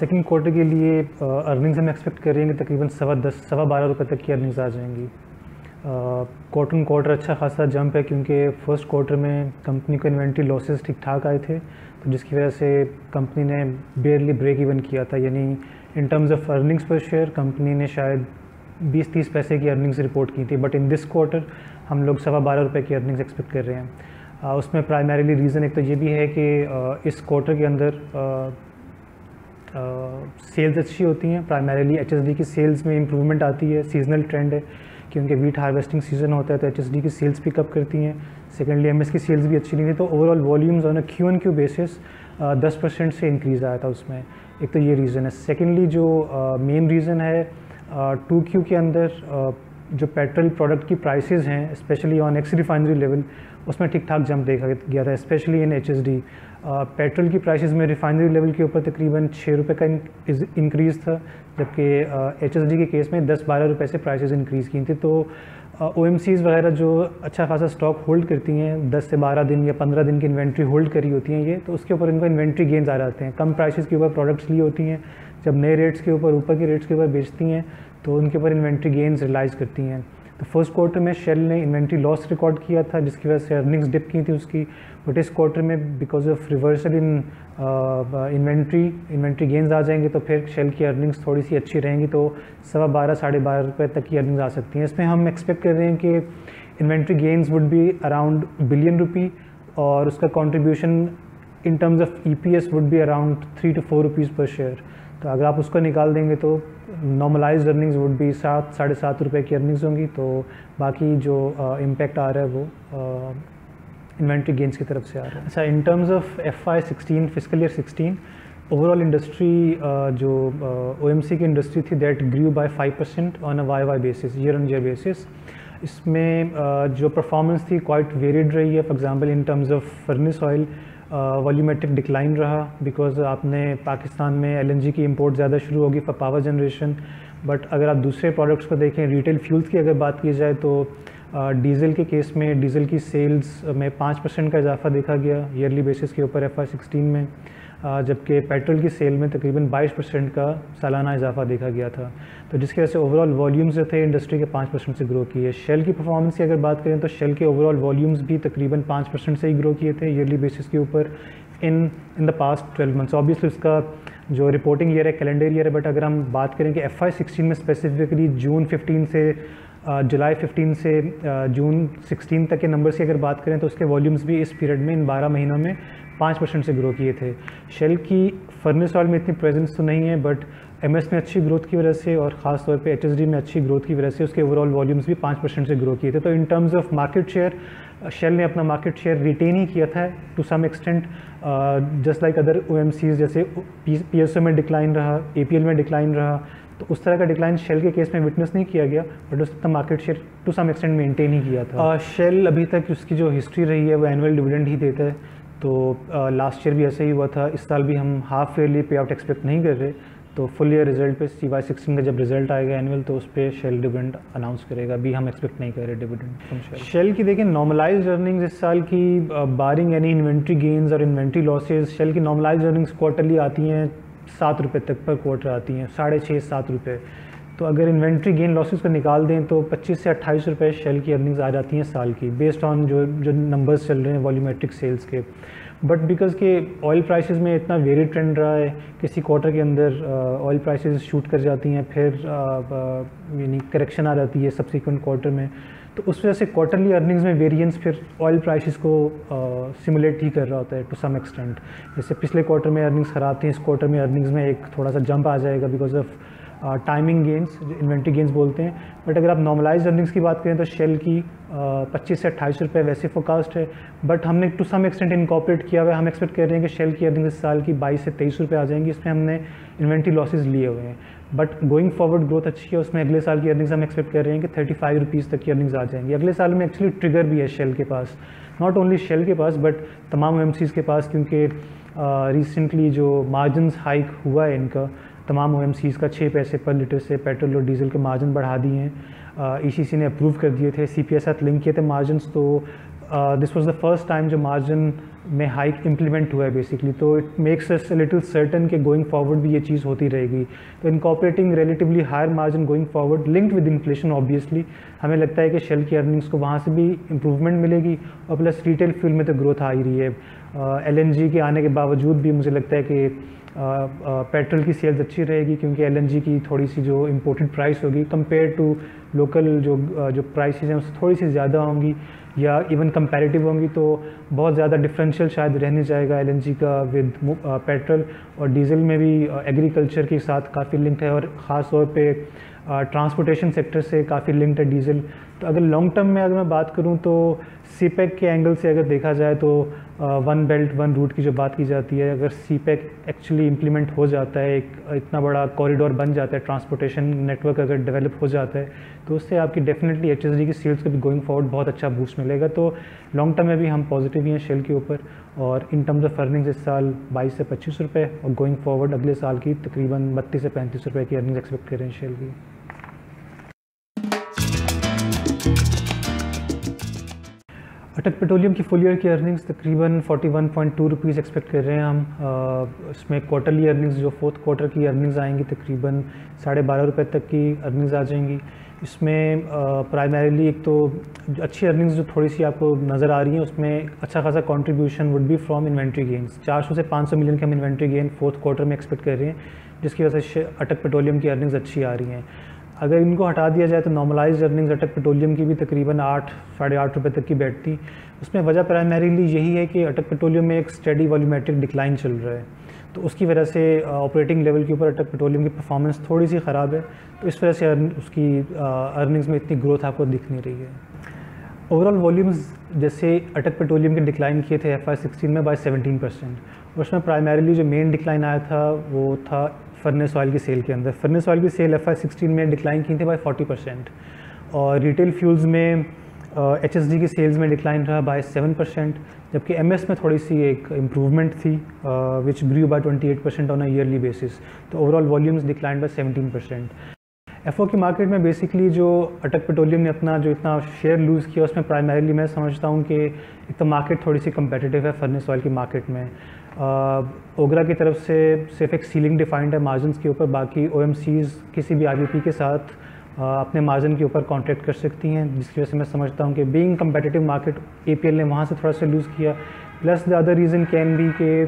Second quarter के लिए earnings हम एक्सपेक्ट कर रहे हैं कि तकरीबन सवा दस, सवा बारह रुपये तक की अर्निंग्स आ जाएँगी। क्वार्टर क्वार्टर अच्छा खासा जंप है क्योंकि फ़र्स्ट क्वार्टर में कंपनी को इन्वेंट्री लॉसेस ठीक ठाक आए थे तो जिसकी वजह से कंपनी ने बेयरली ब्रेक इवन किया था। यानी in terms of earnings per share company ने शायद 20-30 पैसे की अर्निंग्स रिपोर्ट की थी बट इन दिस क्वार्टर हम लोग सवा बारह रुपये की अर्निंग्स एक्सपेक्ट कर रहे हैं। उसमें प्राइमरीली रीज़न एक तो ये भी है कि इस क्वार्टर के अंदर सेल्स अच्छी होती हैं प्राइमरीली एच की सेल्स में इम्प्रूवमेंट आती है सीजनल ट्रेंड है क्योंकि वीट हार्वेस्टिंग सीज़न होता है तो एच की सेल्स पिकअप करती हैं। सेकेंडली एम की सेल्स भी अच्छी नहीं थी तो overall volumes on a Q on Q basis दस परसेंट से इंक्रीज़ आया था उसमें। एक तो ये रीज़न है। सेकेंडली जो मेन uh, रीज़न है टू uh, क्यू के अंदर uh, जो पेट्रोल प्रोडक्ट की प्राइसेस हैं specially on ex refinery level उसमें ठीक ठाक जंप देखा गया था स्पेशली इन एचएसडी पेट्रोल की प्राइसेस में रिफाइनरी लेवल के ऊपर तकरीबन छः रुपये का इंक्रीज़ था, जबकि एच के केस में दस बारह रुपये से प्राइसेस इंक्रीज़ की थी। तो ओ एम सीज़ वगैरह जो अच्छा खासा स्टॉक होल्ड करती हैं, दस से बारह दिन या पंद्रह दिन की इन्वेंट्री होल्ड करी होती हैं ये तो उसके ऊपर इनको इन्वेंट्री गेंस आ जाते हैं। कम प्राइसेस के ऊपर प्रोडक्ट्स ली होती हैं, जब नए रेट्स के ऊपर ऊपर के रेट्स के ऊपर बेचती हैं तो उनके ऊपर इन्वेंट्री गेंस रिलाइज़ करती हैं। तो फ़र्स्ट क्वार्टर में शेल ने इन्वेंट्री लॉस रिकॉर्ड किया था, जिसकी वजह से अर्निंग्स डिप की थी उसकी। बट इस क्वार्टर में because of reversal in inventory inventory gains आ जाएँगे तो फिर शेल की अर्निंग्स थोड़ी सी अच्छी रहेंगी तो सवा बारह, साढ़े बारह रुपये तक की अर्निंग्स आ सकती हैं। इसमें हम एक्सपेक्ट कर रहे हैं कि inventory gains would be around billion rupee और उसका contribution in terms of E P S would be around three two four rupees per share तो अगर आप उसको निकाल देंगे तो नॉर्मलाइज अर्निंग्स वुड भी सात साढ़े सात रुपये की अर्निंग्स होंगी तो बाकी जो इम्पेक्ट आ रहा है वो इन्वेंट्री गेंस की तरफ़ से आ रहा है। अच्छा in terms of F Y sixteen fiscal year sixteen overall industry जो ओ एम सी की इंडस्ट्री थी that grew by five percent on a Y Y basis year on year basis इसमें uh, जो परफॉर्मेंस थी quite varied रही है for example in terms of furnace oil volumetric decline रहा because आपने पाकिस्तान में एलएनजी की इम्पोर्ट ज़्यादा शुरू होगी फॉर पावर जनरेशन बट अगर आप दूसरे प्रोडक्ट्स को देखें रिटेल फ्यूल्स की अगर बात की जाए तो डीज़ल के केस में डीज़ल की सेल्स में पाँच परसेंट का इजाफा देखा गया ईयरली बेसिस के ऊपर एफ़ आई सिक्सटीन में. जबकि पेट्रोल की सेल में तकरीबन 22 परसेंट का सालाना इजाफा देखा गया था। तो जिसकी वजह से ओवरऑल वॉल्यूम्स जो थे इंडस्ट्री के पाँच परसेंट से ग्रो किए। शेल की परफॉर्मेंस की अगर बात करें तो शेल के ओवरऑल वॉल्यूम्स भी तकरीबन पाँच परसेंट से ही ग्रो किए थे ईयरली बेसिस के ऊपर in in the past twelve months obviously उसका जो रिपोर्टिंग ईयर है कैलेंडर ईयर है बट अगर हम बात करें कि एफ़ आई सिक्सटीन में स्पेसिफिकली जून फिफ्टीन से जुलाई uh, 15 से जून uh, 16 तक के नंबर्स की अगर बात करें तो उसके वॉल्यूम्स भी इस पीरियड में इन 12 महीनों में पाँच परसेंट से ग्रो किए थे। शेल की फर्नेस ऑयल में इतनी प्रेजेंस तो नहीं है बट एमएस में अच्छी ग्रोथ की वजह से और ख़ास तौर पे एच में अच्छी ग्रोथ की वजह से उसके ओवरऑल वॉल्यूम्स भी पाँच परसेंट से ग्रो किए थे। तो in terms of market share Shell ने अपना मार्केट शेयर रिटेन ही किया था to some extent just like other O जैसे पी में डिक्लाइन रहा एपीएल में डिक्लाइन रहा तो उस तरह का डिक्लाइन शेल के केस में विटनेस नहीं किया गया बट उसका market share to some extent maintain ही किया था। शेल uh, अभी तक उसकी जो हिस्ट्री रही है वो एनुअल डिविडेंड ही देता है। तो लास्ट ईयर भी ऐसा ही हुआ था। इस साल भी हम half yearly pay out expect नहीं कर रहे। तो फुल ईयर रिज़ल्ट पे सी वाई सिक्सटीन का जब रिज़ल्ट आएगा एनुअल तो उस पर शेल डिविडेंड अनाउंस करेगा। अभी हम एक्सपेक्ट नहीं कर रहे डिविडेंड शेल की देखें नॉर्मलाइज अर्निंग्स इस साल की बारिंग यानी इन्वेंट्री गेंस और इन्वेंट्री लॉसेज शेल की नॉर्मलाइज अर्निंग्स क्वार्टरली आती हैं सात रुपये तक पर क्वार्टर आती हैं, साढ़े छः सात रुपये तो अगर इन्वेंट्री गेन लॉसेस को निकाल दें तो 25 से अट्ठाईस रुपये शेल की अर्निंग्स आ जाती हैं साल की बेस्ड ऑन जो जो नंबर्स चल रहे हैं वॉल्यूमेट्रिक सेल्स के। बट बिकॉज़ के ऑयल प्राइसेस में इतना वेरी ट्रेंड रहा है, किसी क्वार्टर के अंदर ऑयल प्राइसेस शूट कर जाती हैं, फिर यानी करेक्शन आ जाती है सब्सिक्वेंट क्वार्टर में तो उस वजह से क्वार्टरली अर्निंग्स में वेरिएंस फिर ऑयल प्राइसेस को सिमुलेट ही कर रहा होता है टू सम एक्सटेंट जैसे पिछले क्वार्टर में अर्निंग्स ख़राब थी, इस क्वार्टर में अर्निंग्स में एक थोड़ा सा जंप आ जाएगा because of timing gains inventory gains बोलते हैं। बट अगर आप नॉर्मलाइज अर्निंग्स की बात करें तो शेल की पच्चीस से अट्ठाईस रुपये वैसे फोकास्ट है। बट हमने टू सम एक्सटेंट इनकॉपरेट किया हुआ है। हम एक्सपेक्ट कर रहे हैं कि शेल की अर्निंग्स इस साल की बाईस से तेईस रुपये आ जाएँगी। इसमें हमने इन्वेंट्री लॉसेज लिए हुए हैं। बट गोइंग फॉरवर्ड ग्रोथ अच्छी है। उसमें अगले साल की अर्निंग्स हम एक्सपेक्ट कर रहे हैं कि थर्टी फाइव रुपीज़ तक की अर्निंग्स आ जाएँगी। अगले साल में एक्चुअली ट्रिगर भी है शेल के पास। नॉट ओनली शेल के पास बट तमाम एम के पास। क्योंकि रिसेंटली uh, जो मार्जिन हाइक हुआ है इनका तमाम ओ का छः पैसे पर लीटर से पेट्रोल और डीजल के मार्जिन बढ़ा दिए हैं। ई e ने अप्रूव कर दिए थे सी साथ लिंक किए थे मार्जिन तो this was the first time जो मार्जिन में हाइक इम्प्लीमेंट हुआ है बेसिकली तो it makes us little certain कि गोइंग फॉरवर्ड भी ये चीज़ होती रहेगी। तो incorporating relatively higher margin going forward linked with inflation obviously हमें लगता है कि शेल की अर्निंग्स को वहाँ से भी इम्प्रूवमेंट मिलेगी और प्लस रिटेल फ़ील्ड में तो ग्रोथ आ ही रही है। एल uh, के आने के बावजूद भी मुझे लगता है कि पेट्रोल की सेल्स अच्छी रहेगी क्योंकि एलएनजी की थोड़ी सी जो इम्पोर्टेड प्राइस होगी कंपेयर टू लोकल जो जो प्राइसेस हैं, उससे थोड़ी सी ज़्यादा होंगी या इवन कंपैरेटिव होंगी तो बहुत ज़्यादा डिफरेंशियल शायद रहने जाएगा एलएनजी का विद पेट्रोल और डीजल में भी एग्रीकल्चर के साथ काफ़ी लिंक है और ख़ास तौर पर ट्रांसपोर्टेशन सेक्टर से काफ़ी लिंक्ड है डीजल तो अगर लॉन्ग टर्म में अगर मैं बात करूँ तो सी के एंगल से अगर देखा जाए तो वन बेल्ट वन रूट की जो बात की जाती है, अगर सी एक्चुअली इम्प्लीमेंट हो जाता है, एक, इतना बड़ा कॉरिडोर बन जाता है ट्रांसपोर्टेशन नेटवर्क अगर डेवलप हो जाता है तो उससे आपकी डेफिनेटली एच की सेल्स को भी गोइंग फॉरवर्ड बहुत अच्छा बूस्ट मिलेगा। तो लॉन्ग टर्म में भी हम पॉजिटिव ही हैं शेल के ऊपर और इन टर्म्स ऑफ़ अर्निंग्स इस साल बाईस से पच्चीस रुपये और गोइंग फॉरवर्ड अगले साल की तकरीबन बत्तीस से पैंतीस रुपये की अर्निंग्स एक्सपेक्ट करें शेल की। अटक पेट्रोलियम की फुल ईयर की अर्निंग्स तकरीबन 41.2 रुपीज़ एक्सपेक्ट कर रहे हैं हम। इसमें क्वार्टरली अर्निंग्स जो फोर्थ क्वार्टर की अर्निंग्स आएँगी, तकरीबन साढ़े बारह रुपये तक की अर्निंग्स आ जाएँगी। इसमें प्राइमरीली एक तो अच्छी अर्निंग्स जो थोड़ी सी आपको नज़र आ रही हैं, उसमें अच्छा खासा contribution would be from inventory gains 400 से 500 मिलियन के हम इन्वेंट्री गेन फोर्थ क्वार्टर में एक्सपेक्ट कर रहे हैं, जिसकी वजह से अटक पेट्रोलियम की अर्निंग्स अच्छी आ रही हैं। अगर इनको हटा दिया जाए तो नॉर्मलाइज अर्निंग्स अटक पेट्रोलियम की भी तकरीबन आठ, साढ़े आठ रुपये तक की बैठती। उसमें वजह प्राइमरीली यही है कि अटक पेट्रोलियम में एक स्टडी वॉल्यूमेट्रिक डिक्लाइन चल रहा है। तो उसकी वजह से ऑपरेटिंग लेवल के ऊपर अटक पेट्रोलियम की परफॉर्मेंस थोड़ी सी ख़राब है। तो इस वजह से उसकी अर्निंग्स में इतनी ग्रोथ आपको दिख नहीं रही है। ओवरऑल वॉल्यूम्स जैसे अटक पेट्रोलियम के डिक्लाइन किए थे एफ़ आई सिक्सटीन में बाई सेवनटीन परसेंट उसमें प्राइमरीली जो मेन डिक्लाइन आया था, वो था फर्नेस ऑयल की सेल के अंदर। फर्नेस ऑयल की सेल एफ़ आई में डिक्लाइन की थी बाई फोर्टी परसेंट और रिटेल फ्यूल्स में एच डी की सेल्स में डिक्लाइन रहा बाय सेवन परसेंट जबकि एम एस में थोड़ी सी एक इम्प्रूवमेंट थी which grew by twenty eight percent on a yearly basis तो overall volumes decline by seventeen percent F की मार्केट में बेसिकली जो अटक पेट्रोलियम ने अपना जो इतना शेयर लूज़ किया, उसमें प्राइमरीली मैं समझता हूँ कि एक तो मार्केट थोड़ी सी कम्पेटिटिव है फर्नेस ऑयल की मार्केट में। ओगरा की तरफ़ से सिर्फ़ एक सीलिंग डिफाइंड है मार्जिन के ऊपर, बाकी ओ किसी भी आर के साथ अपने मार्जिन के ऊपर कॉन्ट्रैक्ट कर सकती हैं, जिसकी वजह से मैं समझता हूँ कि बीइंग कम्पटिटिव मार्केट एपीएल ने वहाँ से थोड़ा सा लूज़ किया। Plus the other reason can be के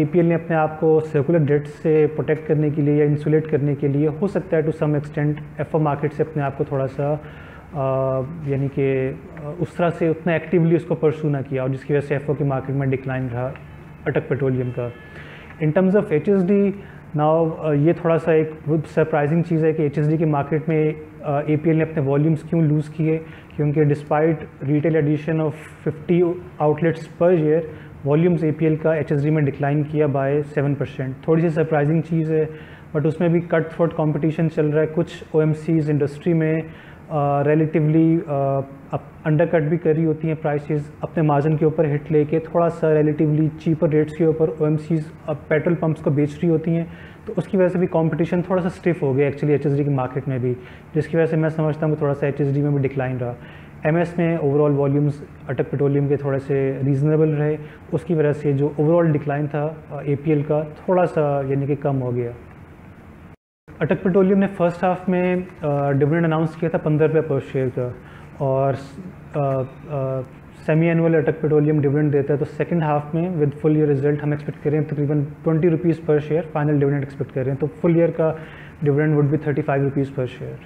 एपीएल ने अपने आप को सर्कुलर डेट से प्रोटेक्ट करने के लिए या इंसुलेट करने के लिए, हो सकता है to some extent F market से अपने आप को थोड़ा सा यानी कि उस तरह से उतना एक्टिवली उसको परसू ना किया, और जिसकी वजह से एफओ की मार्केट में डिक्लाइन रहा। अटक पेट्रोलियम का। In terms of H S D now ये थोड़ा सा एक सरप्राइजिंग चीज़ है कि एच एस डी की मार्केट में ए पी एल ने अपने वॉल्यूम्स क्यों लूज़ किए? क्योंकि despite retail addition of 50 outlets per year volumes A P L का एच एस डी में डिक्लाइन किया बाय 7 परसेंट थोड़ी सी सरप्राइजिंग चीज़ है बट उसमें भी कट थ्रोट कॉम्पिटिशन चल रहा है। कुछ ओ एम सीज इंडस्ट्री में रिलेटिवली अंडर कट भी करी होती हैं प्राइसेस अपने मार्जिन के ऊपर हिट लेके, थोड़ा सा रिलेटिवली चीपर रेट्स के ऊपर O M Cs petrol pumps को बेच रही होती हैं तो उसकी वजह से भी कंपटीशन थोड़ा सा स्टिफ हो गया एक्चुअली एच की मार्केट में भी, जिसकी वजह से मैं समझता हूँ थोड़ा सा एच में भी डिक्लाइन रहा। एम में ओवरऑल वॉल्यूम्स अटक पेट्रोलियम के थोड़े से रीज़नेबल रहे, उसकी वजह से जो ओवरऑल डिक्लाइन था ए का, थोड़ा सा यानी कि कम हो गया। अटक पेट्रोलियम ने फ़र्स्ट हाफ़ में डिविडेंड अनाउंस किया था, पंद्रह रुपये पर शेयर का। और semi annual Attock petroleum dividend देता है तो सेकंड हाफ़ में विद फुल ईयर रिज़ल्ट हम एक्सपेक्ट कर रहे हैं तकरीबन twenty rupees per share final dividend expect कर रहे हैं। तो फुल ईयर का डिविडेंड वुड भी thirty five rupees per share